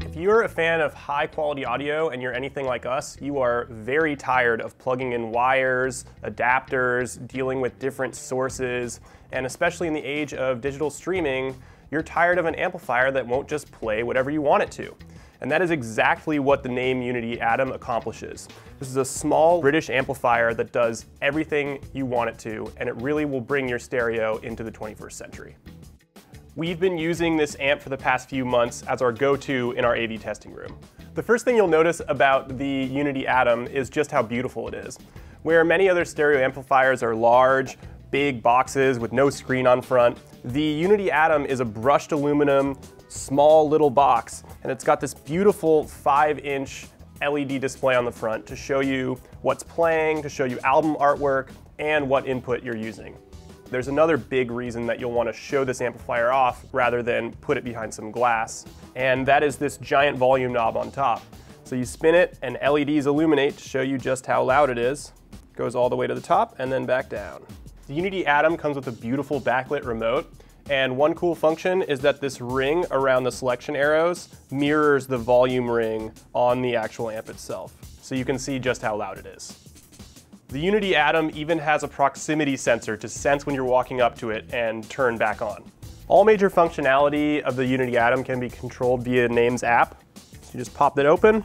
If you're a fan of high quality audio and you're anything like us, you are very tired of plugging in wires, adapters, dealing with different sources, and especially in the age of digital streaming, you're tired of an amplifier that won't just play whatever you want it to. And that is exactly what the Naim Uniti Atom accomplishes. This is a small British amplifier that does everything you want it to, and it really will bring your stereo into the 21st century. We've been using this amp for the past few months as our go-to in our AV testing room. The first thing you'll notice about the Uniti Atom is just how beautiful it is. Where many other stereo amplifiers are large, big boxes with no screen on front, the Uniti Atom is a brushed aluminum, small little box, and it's got this beautiful 5-inch LED display on the front to show you what's playing, to show you album artwork, and what input you're using. There's another big reason that you'll want to show this amplifier off rather than put it behind some glass, and that is this giant volume knob on top. So you spin it and LEDs illuminate to show you just how loud it is. Goes all the way to the top and then back down. The Uniti Atom comes with a beautiful backlit remote, and one cool function is that this ring around the selection arrows mirrors the volume ring on the actual amp itself. So you can see just how loud it is. The Uniti Atom even has a proximity sensor to sense when you're walking up to it and turn back on. All major functionality of the Uniti Atom can be controlled via Naim's app. So you just pop that open, and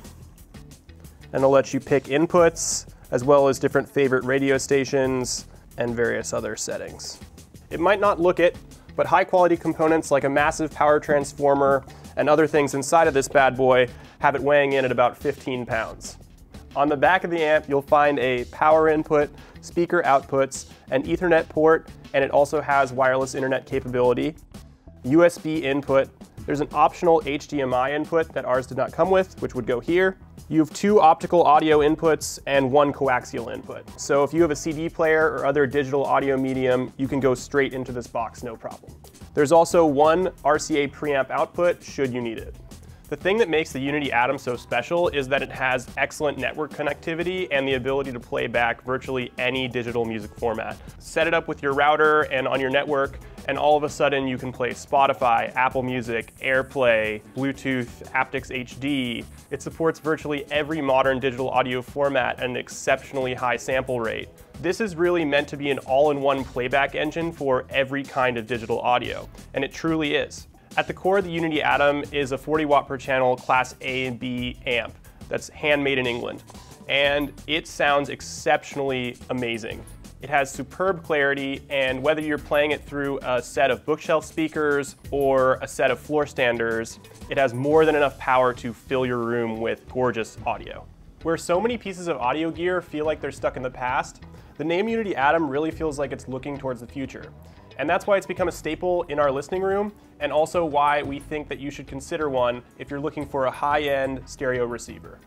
it'll let you pick inputs, as well as different favorite radio stations, and various other settings. It might not look it, but high quality components like a massive power transformer and other things inside of this bad boy have it weighing in at about 15 pounds. On the back of the amp, you'll find a power input, speaker outputs, an ethernet port, and it also has wireless internet capability, USB input, there's an optional HDMI input that ours did not come with, which would go here. You have two optical audio inputs and one coaxial input. So if you have a CD player or other digital audio medium, you can go straight into this box, no problem. There's also one RCA preamp output should you need it. The thing that makes the Uniti Atom so special is that it has excellent network connectivity and the ability to play back virtually any digital music format. Set it up with your router and on your network, and all of a sudden you can play Spotify, Apple Music, AirPlay, Bluetooth, aptX HD. It supports virtually every modern digital audio format at an exceptionally high sample rate. This is really meant to be an all-in-one playback engine for every kind of digital audio, and it truly is. At the core of the Uniti Atom is a 40 watt per channel class A and B amp that's handmade in England. And it sounds exceptionally amazing. It has superb clarity, and whether you're playing it through a set of bookshelf speakers or a set of floor standers, it has more than enough power to fill your room with gorgeous audio. Where so many pieces of audio gear feel like they're stuck in the past, the Naim Uniti Atom really feels like it's looking towards the future. And that's why it's become a staple in our listening room, and also why we think that you should consider one if you're looking for a high-end stereo receiver.